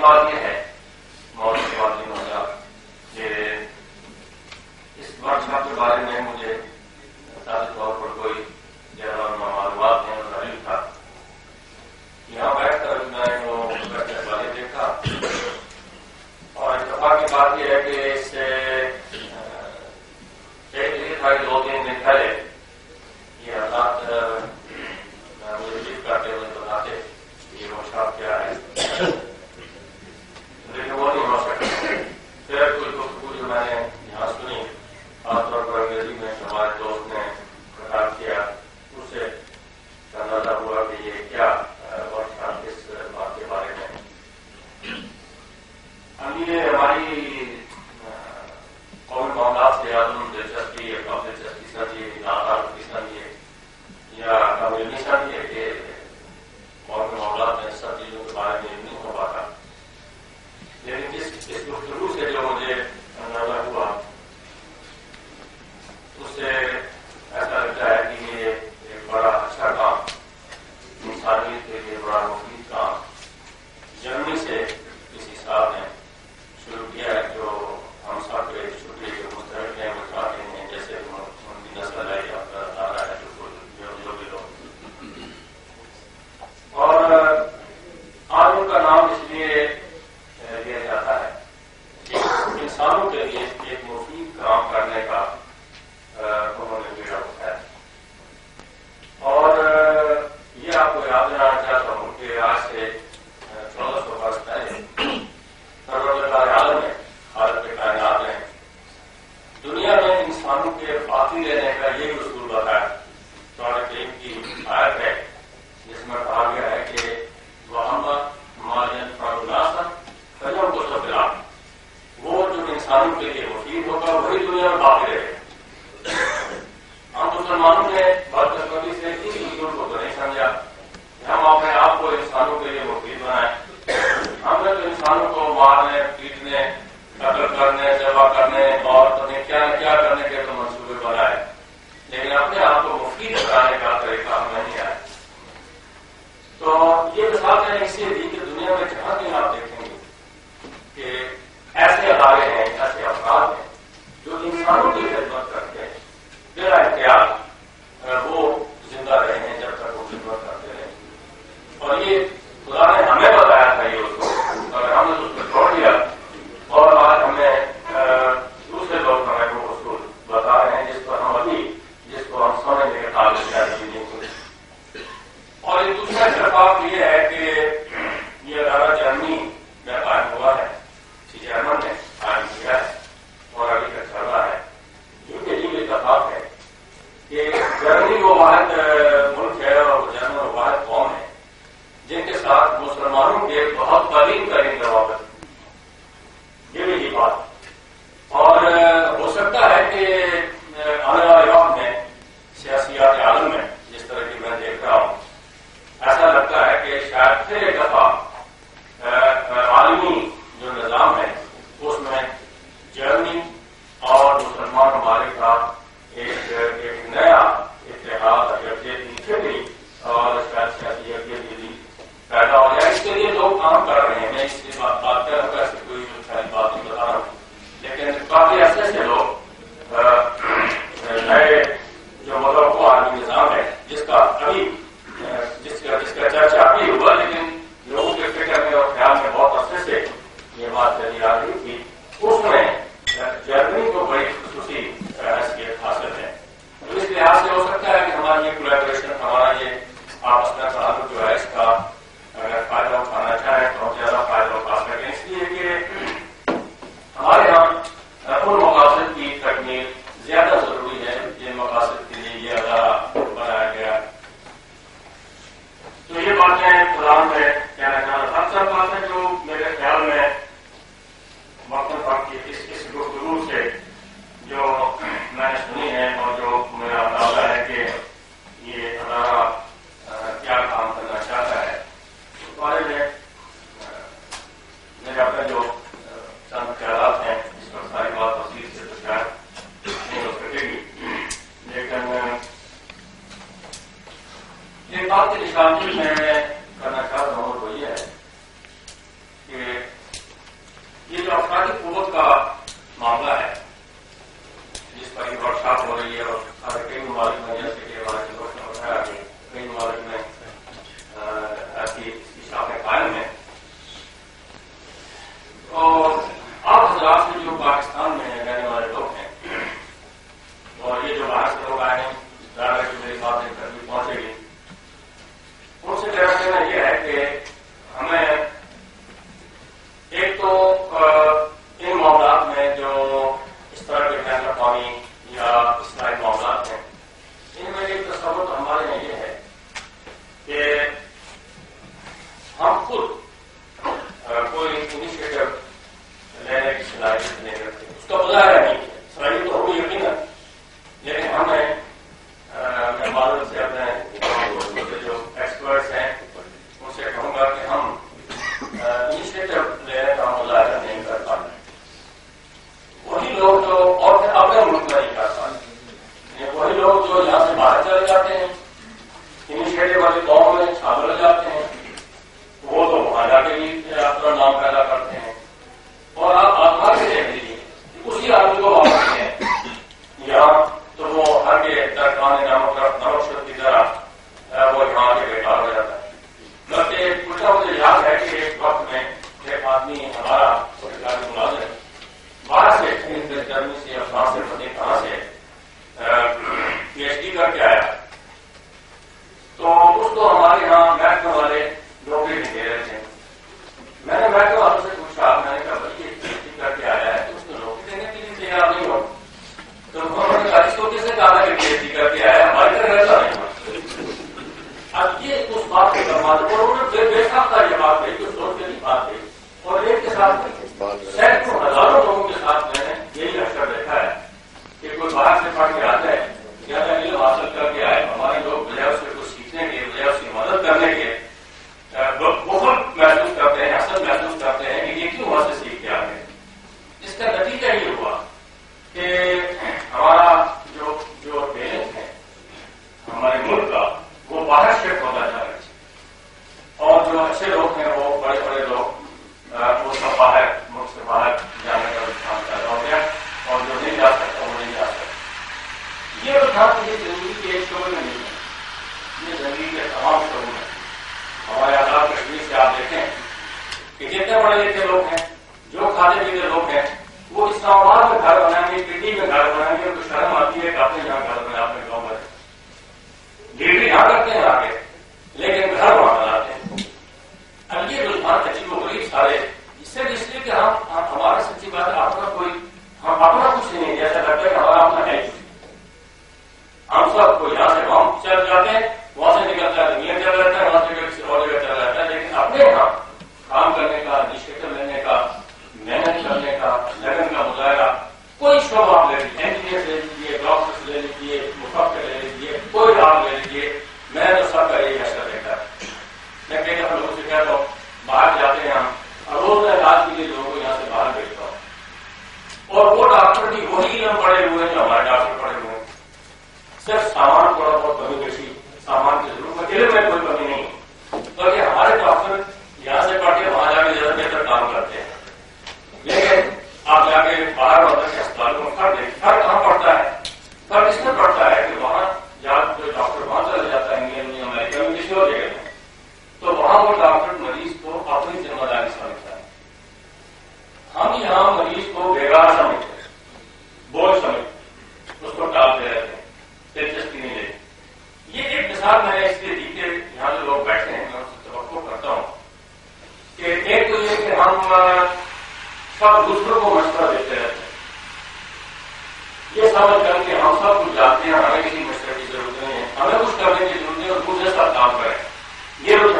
बात यह है। जाती थी उस जर्मनी को बड़ी खुशी हैसियत हासिल है। तो इस लिहाज से हो सकता है कि हमारा ये कोलेबोरेशन हमारा ये आपस का ताल्लुक जो है, इसका about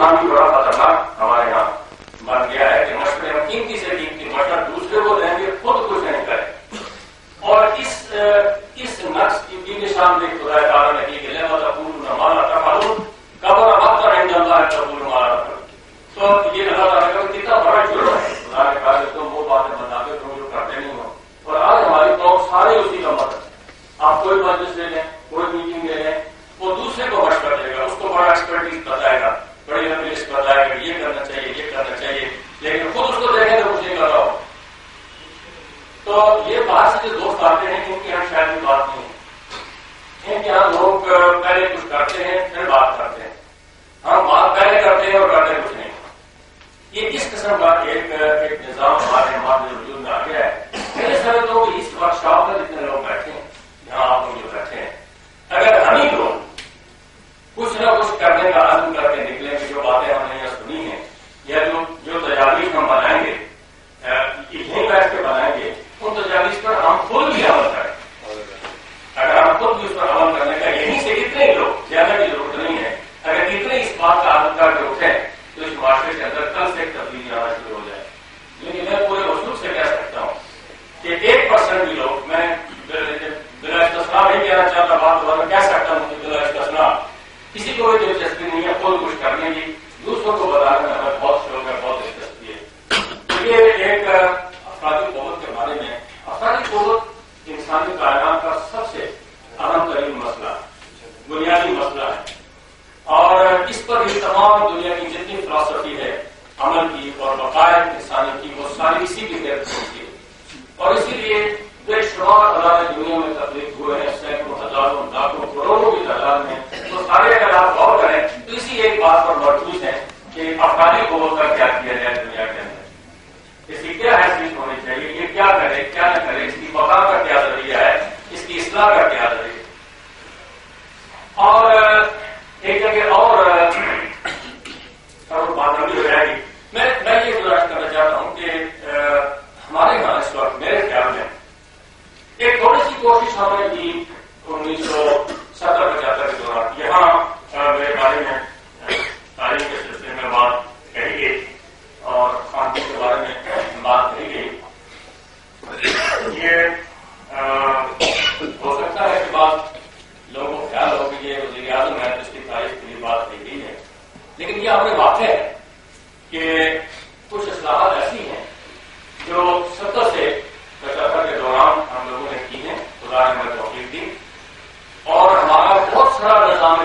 ความมีพระราสนารา के लिए वज़ीर अजम है तो इसकी तारीफ़ के लिए बात नहीं गई है। लेकिन यह हमें वाक है कि कुछ असलाहत ऐसी हैं जो सत्तर से तशफा के दौरान हम लोगों ने की हैं। खुदा ने हमें तोफीक दी। और हमारा बहुत सारा निज़ाम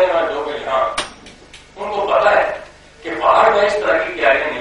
रहे हैं डोबे हाँ उनको पता है कि बाहर में इस तरह की तैयारियाँ नहीं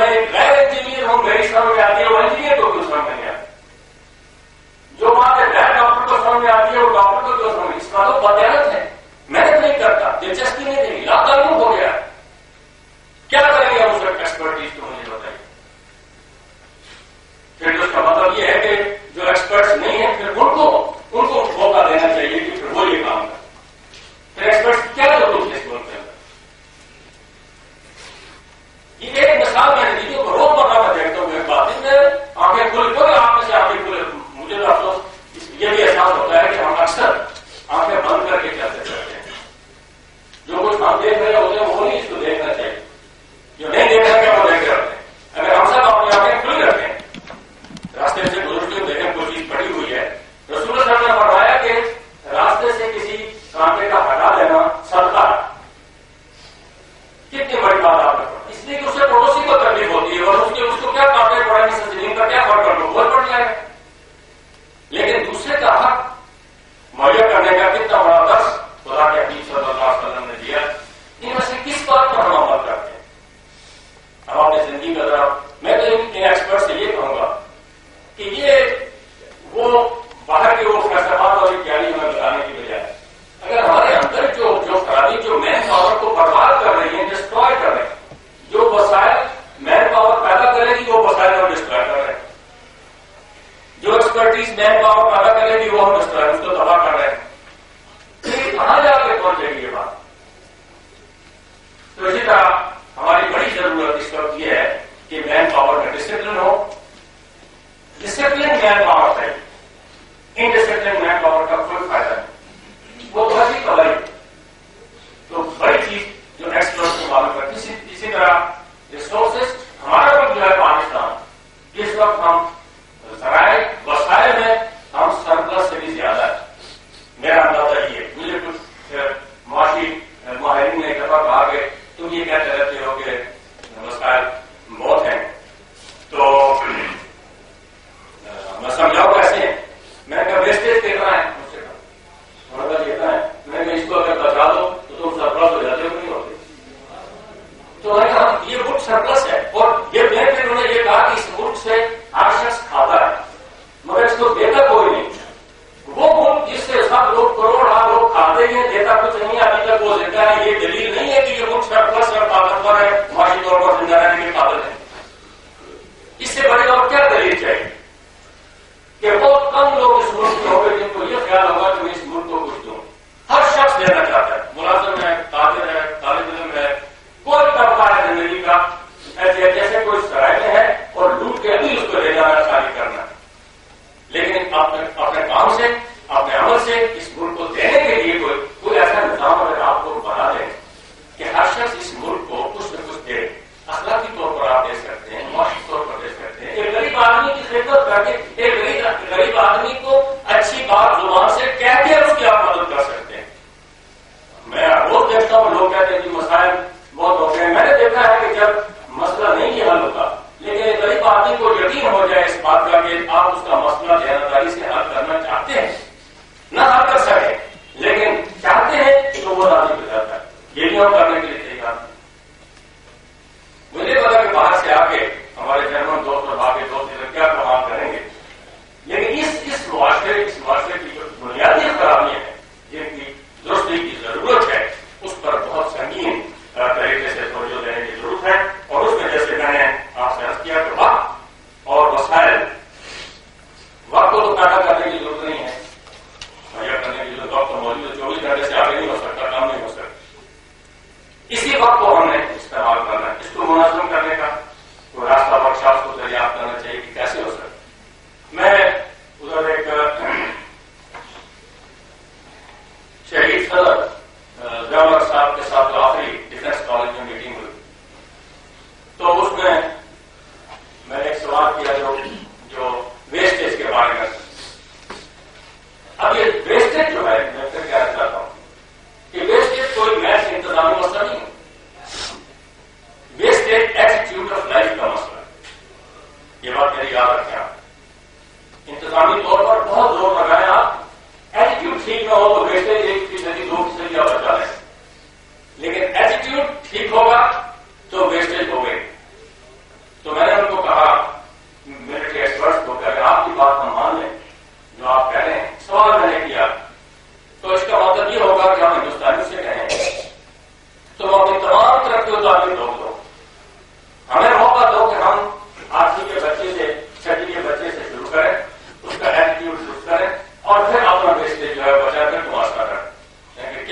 मैं एक गैर इंजीनियर हूँ मेरी समझ में आती है वो इंजीनियर को क्यों समझ में नहीं आती? जो बात है गैर डॉक्टर को समझ में आती है, वो डॉक्टर को क्यों समझ? इसका तो बदलत है। मेहनत नहीं करता, दिलचस्पी नहीं देनी लाकानून हो गया। क्या करेंगे हम उसका एक्सपर्टीज तो मुझे बताइए। फिर तो उसका मतलब यह है कि जो एक्सपर्ट्स नहीं है, फिर उनको उनको मौका देना चाहिए कि फिर वो ये काम करें। फिर एक्सपर्ट्स क्या ज़रूरी है इस बोलते हैं ये एक मिसाल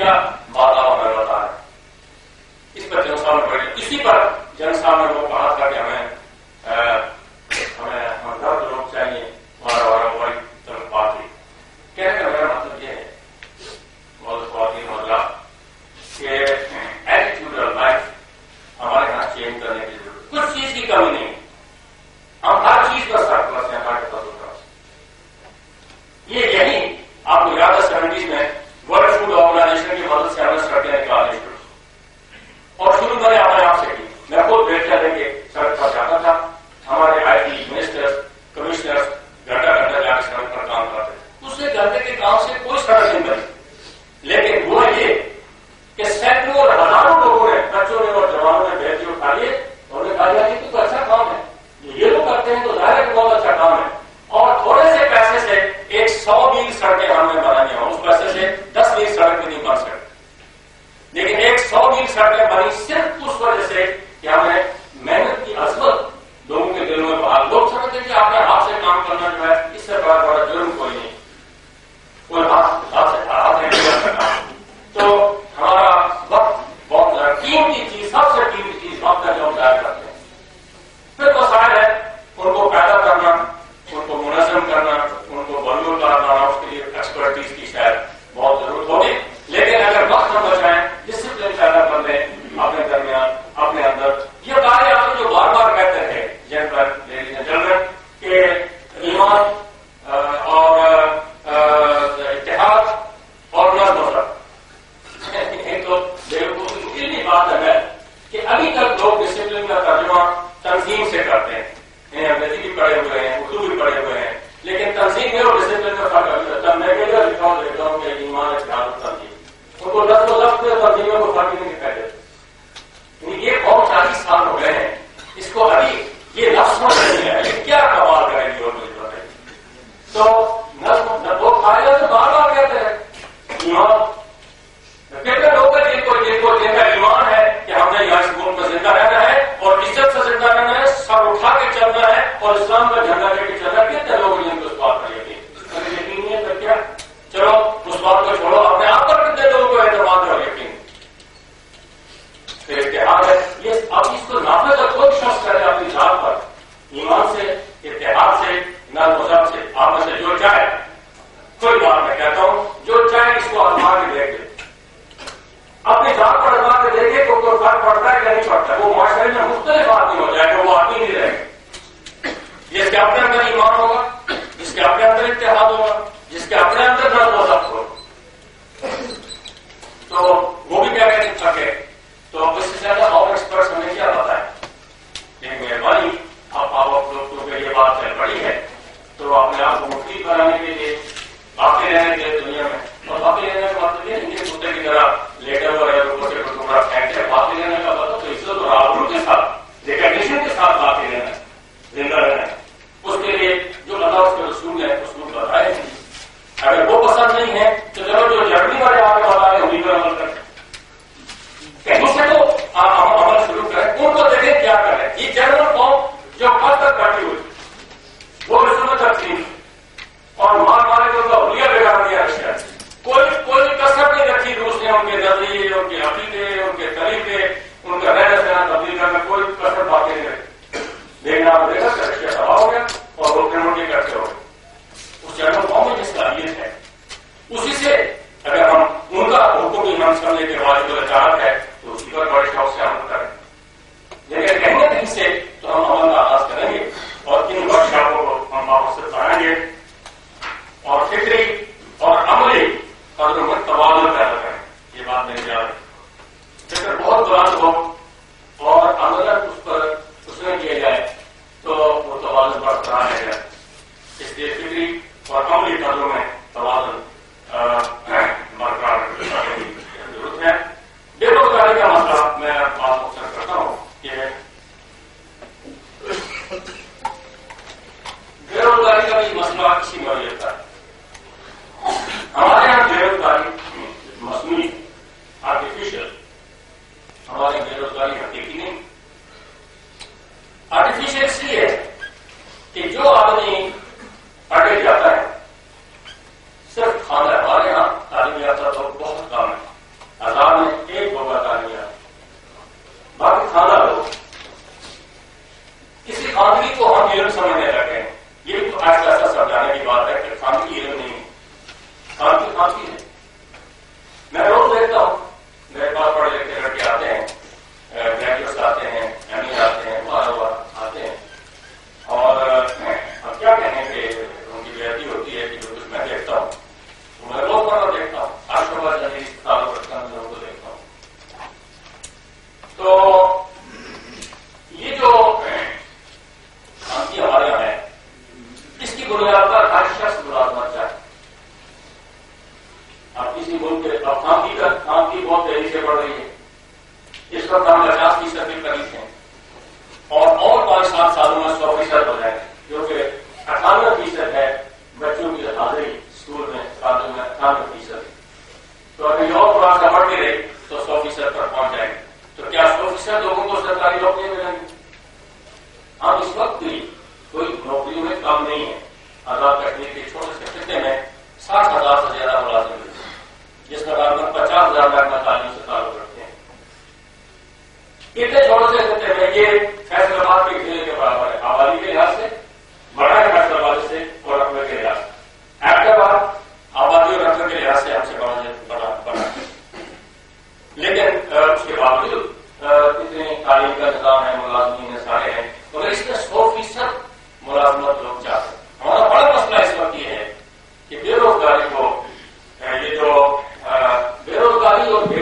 up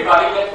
everybody